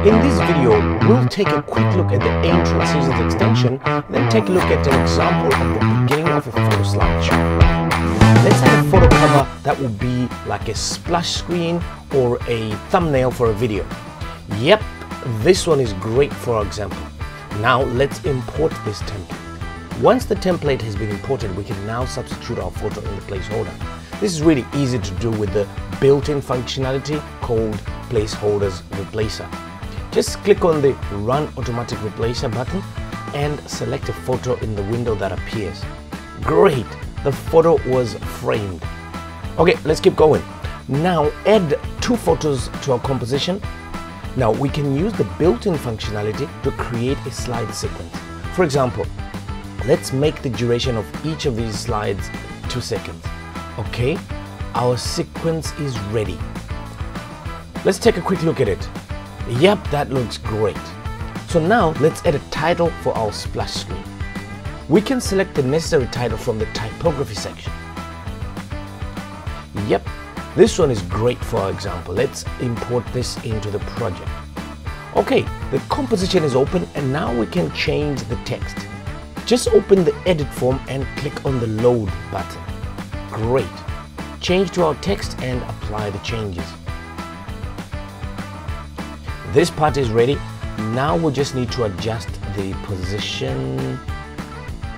In this video, we'll take a quick look at the AinTransitions extension, then take a look at an example of the beginning of a photo slideshow. Let's add a photo cover that will be like a splash screen or a thumbnail for a video. Yep, this one is great for example. Now let's import this template. Once the template has been imported, we can now substitute our photo in the placeholder. This is really easy to do with the built-in functionality called Placeholders Replacer. Just click on the Run Automatic Replacer button and select a photo in the window that appears. Great! The photo was framed. Okay, let's keep going. Now add two photos to our composition. Now we can use the built-in functionality to create a slide sequence. For example, let's make the duration of each of these slides two seconds. Okay, our sequence is ready. Let's take a quick look at it. Yep, that looks great. So now let's add a title for our splash screen. We can select the necessary title from the typography section. Yep, this one is great for our example. Let's import this into the project. Okay, the composition is open and now we can change the text. Just open the edit form and click on the load button. Great. Change to our text and apply the changes. This part is ready. Now we just need to adjust the position.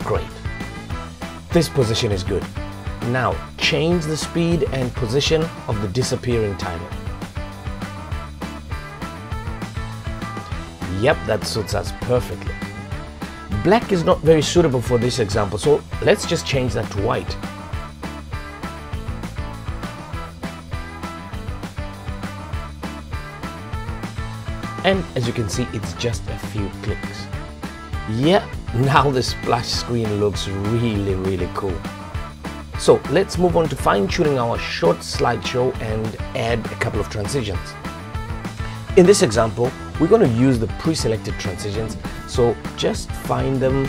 Great. This position is good. Now change the speed and position of the disappearing title. Yep, that suits us perfectly. Black is not very suitable for this example, so let's just change that to white. And as you can see it's just a few clicks. Yeah now the splash screen looks really really cool. So let's move on to fine-tuning our short slideshow and add a couple of transitions. In this example we're going to use the pre-selected transitions. So just find them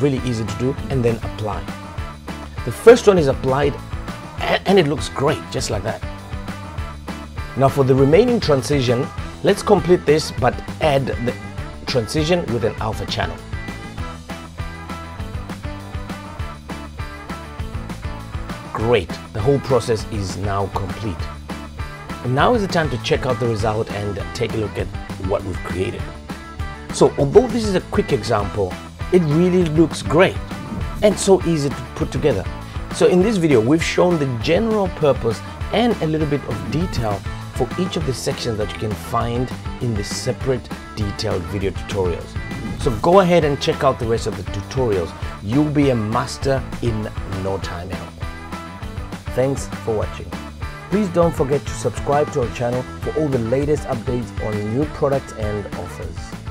really easy to do and then apply. The first one is applied and it looks great just like that. Now for the remaining transition Let's complete this but add the transition with an alpha channel. Great, the whole process is now complete. And now is the time to check out the result and take a look at what we've created. So although this is a quick example, it really looks great and so easy to put together. So in this video, we've shown the general purpose and a little bit of detail for each of the sections that you can find in the separate detailed video tutorials. So go ahead and check out the rest of the tutorials. You'll be a master in no time at all. Thanks for watching. Please don't forget to subscribe to our channel for all the latest updates on new products and offers.